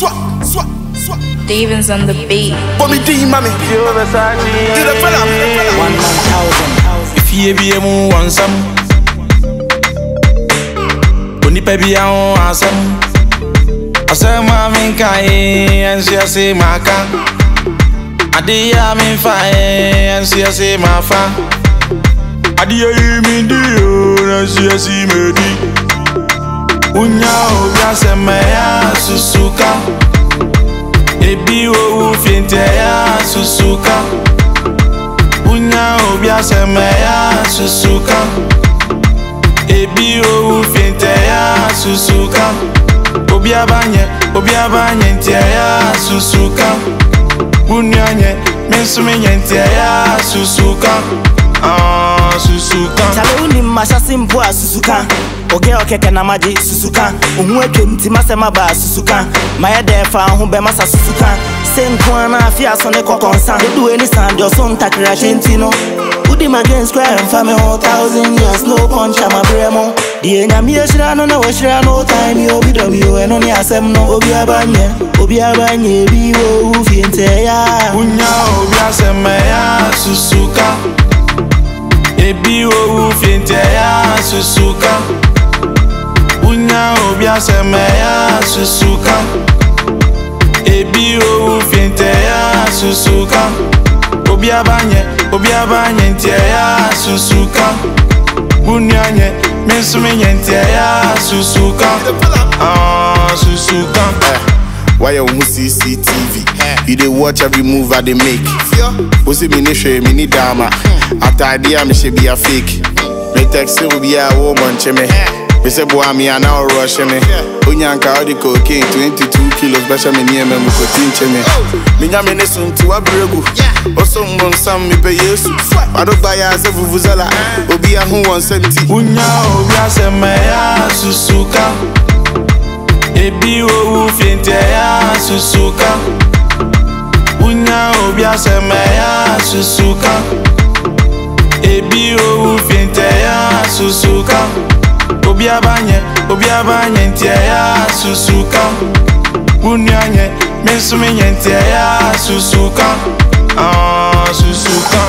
swat, swat, swat. Stevens on the beat. But me D, mommy. Yo, Versace. The fella, the fella. Wan Man Tawuzen. Ifie bi emu wansam Onipa bi ahụ asɛm Asɛm a menka ye ɛnso yɛse maka Adeɛ a memfa ye ɛnso yɛse mafa Adeɛ yi mendi yo ɛnso yɛse medi Wonya obi asɛm ɛyɛ susuka Ebi wowu fie nti ɛyɛ susuka Wonya obi asɛm ɛyɛ unyawo byasema yasusuka ebiwowu finte yasusuka unyawo byasema yasusuka ebiwowu finte yasusuka obiabanye obiabanye ntie yasusuka bunyanye minsuminye ntie yasusuka uh. Ah. susuka. Chale uni mashasi mbua susuka. Oge okeke na maji susuka. Ohun eke nti masema ba susuka. Maye defa ahụ be masa susuka. Se nko ana afia so ne kokonsa dedu eni sandi oso ntakịrị achi nti no udi ma square mfa me ho thousand years. No punch ama bremo. Die nyame ehyira no na wehyira no time yo bi dɔm yo ɛno ne asɛm no. Obi abanyɛ obi abanyɛ bi wɔ wu fie ya. Wonya obi asɛm ɛya susuka. obi owu finte ya susuka. Unya obi aseme ya susuka. Ebi owu finte ya susuka. Obi abanye obi abanye ntie ya susuka. Bunyanye mesumi nye ntie ya susuka. Ah susuka. eh. Why you who CCTV? You dey watch every move I dey make. Bosi mi ni hwɛ mi ni dama. Ataade a mi hyɛ bi a fake. Me taxi will be a wo mɔnkye me. Me sɛ boa mi ana ɔrɔ hyɛ me. Onyanka ɔde cocaine twenty two kilos bɛhyɛ me nneɛma mu koti nkyɛ me. Me nya me ne oh, oh, so nti wabere gu. Ɔso mbɔ nsam mi pɛ Yesu. Wadogba yɛ asɛ vuvuzela. Obi aho wɔn nsɛm ti. Wonya obi asɛm ɛyɛ susuka Ebi owu fie nti ɛyɛ susuka. Unya obi aseme ya susuka. Ebi owu finte ya susuka. Obi abanye obi abanye ntie ya susuka. Unya unuanye mesumi nye ntie ya susuka. Ah susuka.